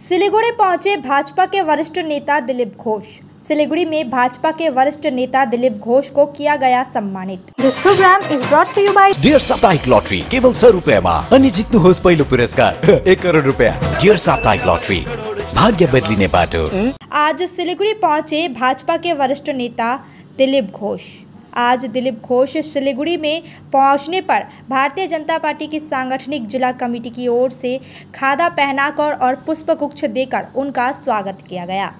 सिलीगुड़ी पहुँचे भाजपा के वरिष्ठ नेता दिलीप घोष। सिलीगुड़ी में भाजपा के वरिष्ठ नेता दिलीप घोष को किया गया सम्मानित। This program is brought to you by dear साप्ताहिक लटरी केवल छ रुपियाँमा अनि जित्नुहोस् पहिलो पुरस्कार एक करोड रुपियाँ। डियर साप्ताहिक लॉटरी भाग्य बदलिने बाटो। आज सिलीगुड़ी पहुँचे भाजपा के वरिष्ठ नेता दिलीप घोष। आज दिलीप घोष सिलीगुड़ी में पहुँचने पर भारतीय जनता पार्टी की सांगठनिक जिला कमेटी की ओर से खादा पहनाकर और पुष्पगुच्छ देकर उनका स्वागत किया गया।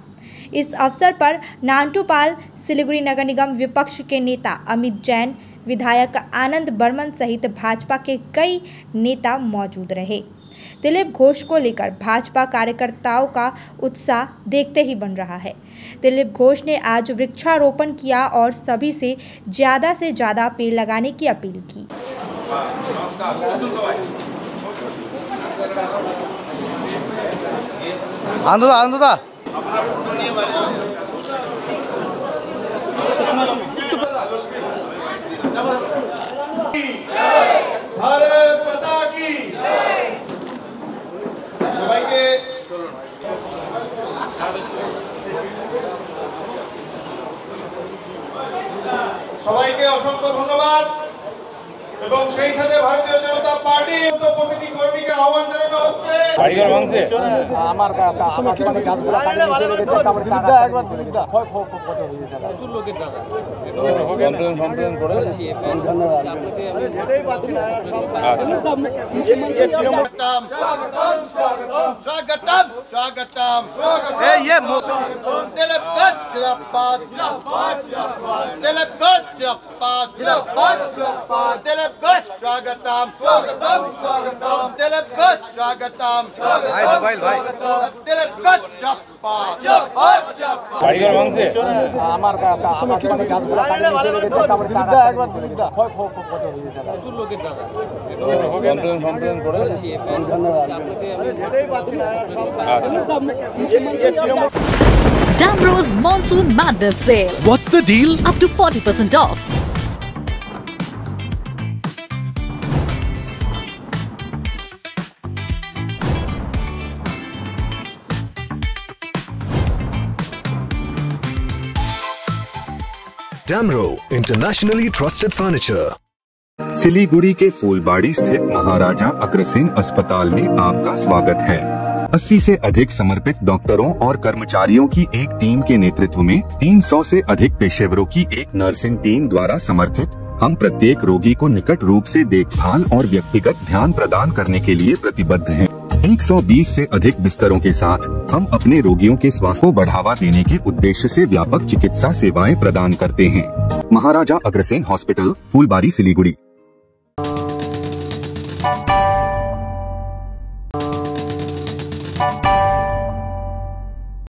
इस अवसर पर नानटू पाल सिलीगुड़ी नगर निगम विपक्ष के नेता अमित जैन, विधायक आनंद बर्मन सहित भाजपा के कई नेता मौजूद रहे। दिलीप घोष को लेकर भाजपा कार्यकर्ताओं का उत्साह देखते ही बन रहा है। दिलीप घोष ने आज वृक्षारोपण किया और सभी से ज़्यादा से ज़्यादा पेड़ लगाने की अपील की। आनंददा आनंददा। সবাইকে অসংখ্য ধন্যবাদ। এবং সেই সাথে ভারতীয় জনতা পার্টি আমার স্বাগতম স্বাগতম স্বাগতম Dilapad, Dilapad, Dilapad, Dilapad, Swagatam, Swagatam, Swagatam, Dilapad, Swagatam, ভাই মোবাইল ভাই Dilapad, Dilapad, Dilapad, বাড়িঘর ভাঙছে আমার আসলে কি মানে গাছগুলো কাটছে একবার দিলিক দা ক্ষয় ক্ষয় কত হয়ে গেল প্রচুর লোকের টাকা কমপ্লেন কমপ্লেন করেছি ধন্যবাদ আপনাকে আমি যেটাই পাচ্ছি না সব Damro's Monsoon Madness Sale. What's the deal? Up to 40% off. Damro, internationally trusted furniture. Siliguri के फूलबाड़ी स्थित महाराजा अग्रसेन अस्पताल में आपका स्वागत है 80 से अधिक समर्पित डॉक्टरों और कर्मचारियों की एक टीम के नेतृत्व में 300 से अधिक पेशेवरों की एक नर्सिंग टीम द्वारा समर्थित। हम प्रत्येक रोगी को निकट रूप से देखभाल और व्यक्तिगत ध्यान प्रदान करने के लिए प्रतिबद्ध हैं। 120 से अधिक बिस्तरों के साथ हम अपने रोगियों के स्वास्थ्य को बढ़ावा देने के उद्देश्य से व्यापक चिकित्सा सेवाएँ प्रदान करते हैं। महाराजा अग्रसेन हॉस्पिटल, फूलबारी, सिलीगुड़ी।